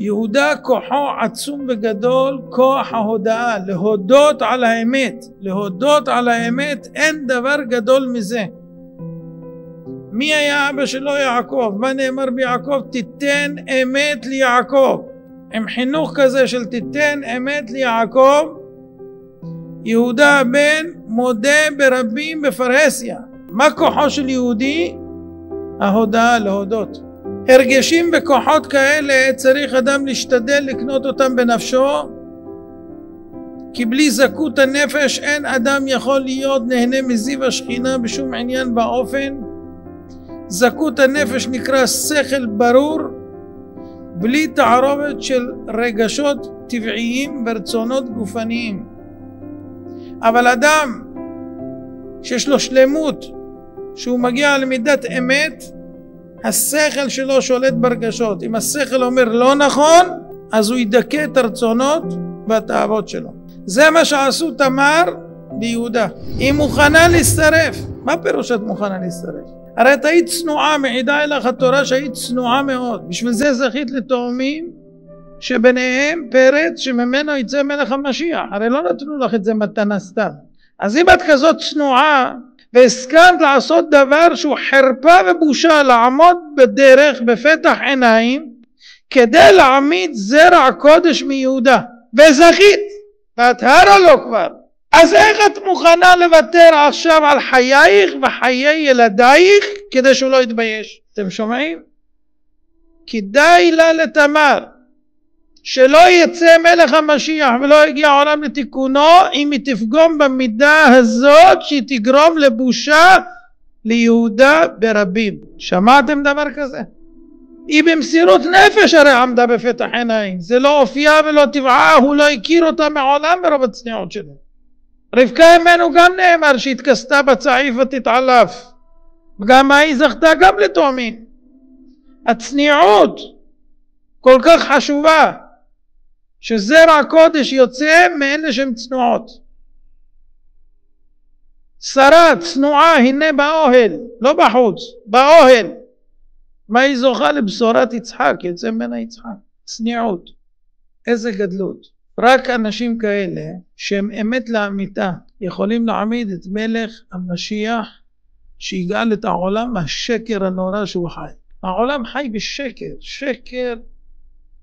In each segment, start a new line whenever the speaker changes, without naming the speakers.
יהודה כוחו עצום וגדול, כוח ההודאה, להודות על האמת. להודות על האמת, אין דבר גדול מזה. מי היה אבא שלו יעקב? מה נאמר ביעקב? תיתן אמת ליעקב. עם חינוך כזה של תיתן אמת ליעקב, יהודה הבן מודה ברבים בפרהסיה. מה כוחו של יהודי? ההודאה, להודות. הרגשים וכוחות כאלה צריך אדם להשתדל לקנות אותם בנפשו כי בלי זכות הנפש אין אדם יכול להיות נהנה מזיו השכינה בשום עניין ואופן זכות הנפש נקרא שכל ברור בלי תערובת של רגשות טבעיים ורצונות גופניים. אבל אדם שיש לו שלמות שהוא מגיע למידת אמת השכל שלו שולט ברגשות. אם השכל אומר לא נכון, אז הוא ידכא את הרצונות והתאוות שלו. זה מה שעשו תמר ביהודה. היא מוכנה להצטרף. מה פירוש את מוכנה להצטרף? הרי את היית צנועה, מעידה אליך התורה שהיית צנועה מאוד. בשביל זה זכית לתאומים שביניהם פרץ שממנו יצא מלך המשיח. הרי לא נתנו לך את זה מתנה סתם. אז אם את כזאת צנועה, והסכמת לעשות דבר שהוא חרפה ובושה לעמוד בדרך בפתח עיניים כדי להעמיד זרע קודש מיהודה. וזכית ואת הרה לו כבר. אז איך את מוכנה לוותר עכשיו על חייך וחיי ילדייך כדי שהוא לא יתבייש? אתם שומעים? כדאי לה לתמר שלא יצא מלך המשיח ולא יגיע העולם לתיקונו אם היא תפגום במידה הזאת שהיא תגרום לבושה ליהודה ברבים. שמעתם דבר כזה? היא במסירות נפש הרי עמדה בפתח עיניים. זה לא אופייה ולא טבעה, הוא לא הכיר אותה מעולם ברוב הצניעות שלו. רבקה אמנו גם נאמר שהתכסתה בצעיף ותתעלף. וגם ההיא זכתה גם לתאומין. הצניעות כל כך חשובה. שזרע קודש יוצא מאלה שהן צנועות. שרה צנועה הנה באוהל, לא בחוץ, באוהל. מה היא זוכה לבשורת יצחק, יוצא ממנה יצחק. צניעות. איזה גדלות. רק אנשים כאלה שהם אמת לאמיתה יכולים להעמיד את מלך המשיח שיגאל את העולם מהשקר הנורא שהוא חי. העולם חי בשקר, שקר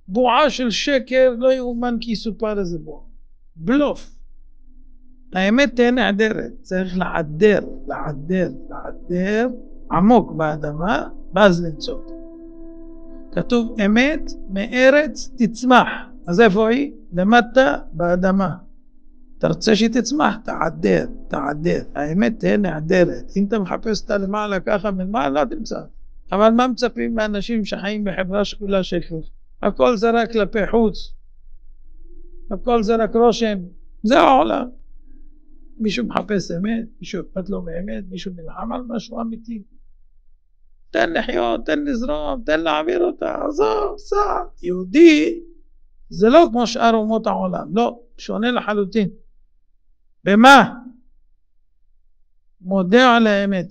בועה של שקר לא יאומן כי יסופר איזה בועה. בלוף. האמת תהיה נעדרת, צריך לעדר, לעדר, לעדר עמוק באדמה, ואז למצוא. כתוב אמת מארץ תצמח. אז איפה היא? למטה באדמה. אתה רוצה שהיא תצמח? תעדר, תעדר. האמת תהיה נעדרת. אם אתה מחפש אותה למעלה ככה מלמעלה, לא תמצא. אבל מה מצפים מאנשים שחיים בחברה שכולה שקר? הכל זה רק כלפי חוץ, הכל זה רק רושם, זה העולם. מישהו מחפש אמת, מישהו אכפת לו באמת, מישהו נלחם על משהו אמיתי. תן לחיות, תן לזרום, תן להעביר אותה, עזוב, סע. יהודי זה לא כמו שאר אומות העולם, לא, שונה לחלוטין. במה? מודה על האמת.